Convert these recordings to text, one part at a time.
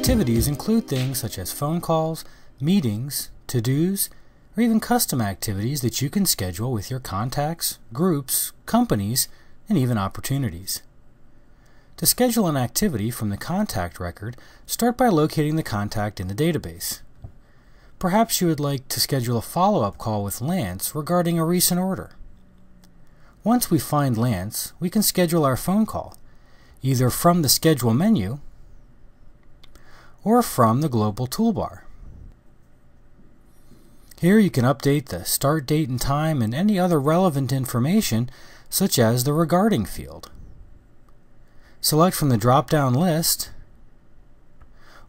activities include things such as phone calls, meetings, to-dos, or even custom activities that you can schedule with your contacts, groups, companies, and even opportunities. To schedule an activity from the contact record, start by locating the contact in the database. Perhaps you would like to schedule a follow-up call with Lance regarding a recent order. Once we find Lance, we can schedule our phone call, either from the Schedule menu or from the Global toolbar. Here you can update the start date and time and any other relevant information such as the regarding field. Select from the drop-down list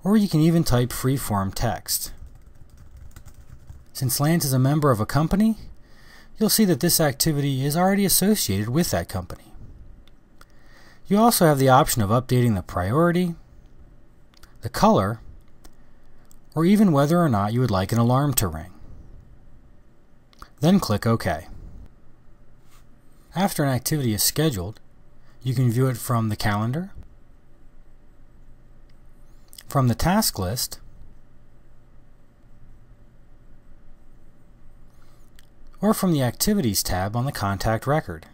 or you can even type free-form text. Since Lance is a member of a company, you'll see that this activity is already associated with that company. You also have the option of updating the priority, the color, or even whether or not you would like an alarm to ring. Then click OK. After an activity is scheduled, you can view it from the calendar, from the task list, or from the Activities tab on the contact record.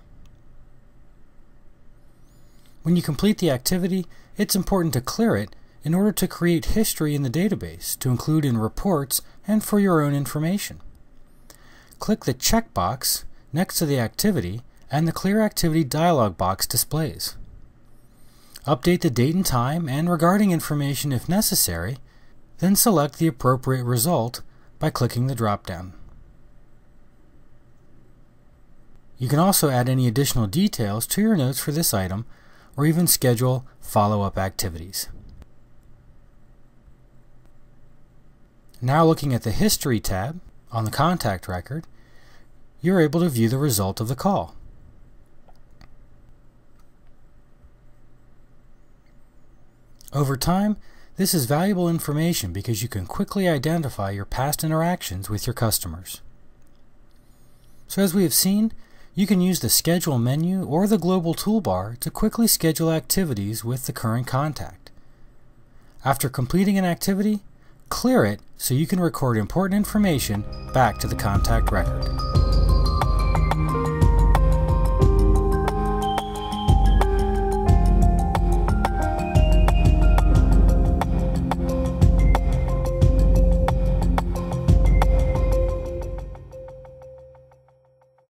When you complete the activity, it's important to clear it in order to create history in the database to include in reports and for your own information click the checkbox next to the activity and the Clear Activity dialog box displays. Update the date and time and regarding information if necessary, then select the appropriate result by clicking the drop-down. You can also add any additional details to your notes for this item or even schedule follow-up activities. Now looking at the History tab, on the contact record, you're able to view the result of the call. Over time, this is valuable information because you can quickly identify your past interactions with your customers. So as we have seen, you can use the Schedule menu or the Global toolbar to quickly schedule activities with the current contact. After completing an activity, Clear it so you can record important information back to the contact record.